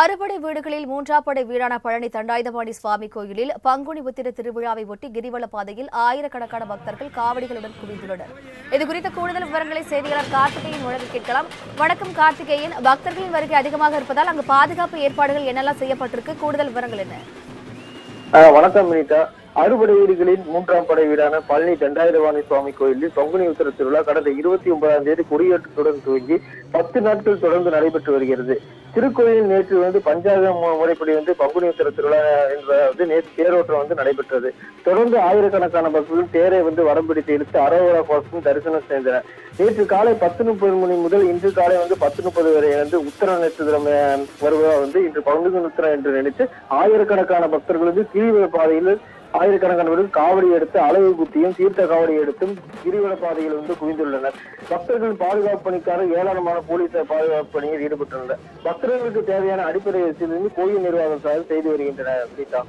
அறுபடை வீடுகளில் மூன்றாம் படை வீடான பழனி தண்டாயுதபாணி சுவாமி கோயிலில் பங்குனி உத்திர திருவிழாவை ஒட்டி கிரிவல பாதையில் ஆயிரக்கணக்கான பக்தர்கள் காவடிகளுடன் குவிந்துள்ளனர். இதுகுறித்த கூடுதல் விவரங்களை செய்தியாளர் கார்த்திகேயன் வழங்க கேட்கலாம். வணக்கம் கார்த்திகேயன். பக்தர்களின் வருகை அதிகமாக இருப்பதால் அங்கு பாதுகாப்பு ஏற்பாடுகள் என்னெல்லாம் செய்யப்பட்டிருக்கு? கூடுதல் விவரங்கள் என்ன? வணக்கம் வினிதா அறுபடை வீடுகளின் மூன்றாம் படை வீடான பழனி தண்டாயுதவாணி சுவாமி கோயிலில் பங்குனி உத்தர திருவிழா கடந்த இருபத்தி ஒன்பதாம் தேதி கொடியேற்றத்துடன் துவங்கி பத்து நாட்கள் தொடர்ந்து நடைபெற்று வருகிறது. திருக்கோயில் நேற்று வந்து பஞ்சாக முறைப்படி வந்து பங்குனி உத்தர திருவிழா என்ற வந்து நேற்று தேரோட்டம் வந்து நடைபெற்றது. தொடர்ந்து ஆயிரக்கணக்கான பக்தர்கள் தேரை வந்து வடம் பிடித்து இழுத்து அரோகரா கோஷம் தரிசனம் செய்தனர். நேற்று காலை பத்து முப்பது மணி முதல் இன்று காலை வந்து பத்து முப்பது வரை வந்து உத்தர நட்சத்திரம் வருவதா வந்து இன்று பங்குனி உத்தரம் என்று நினைத்து ஆயிரக்கணக்கான பக்தர்கள் வந்து கிரிவல பாதையில் ஆயிரக்கணக்கான காவடி எடுத்து அலகு குத்தியும் தீர்த்த காவடி எடுத்தும் கிரிவல பாதையில் வந்து குவிந்துள்ளனர். பக்தர்கள் பாதுகாப்பு பணிக்காக ஏராளமான போலீசார் பாதுகாப்பு பணியில் ஈடுபட்டுள்ளனர். பக்தர்களுக்கு தேவையான அடிப்படை வசதி கோயில் நிர்வாகம் சார்பில் செய்து வருகின்றனர் கீதா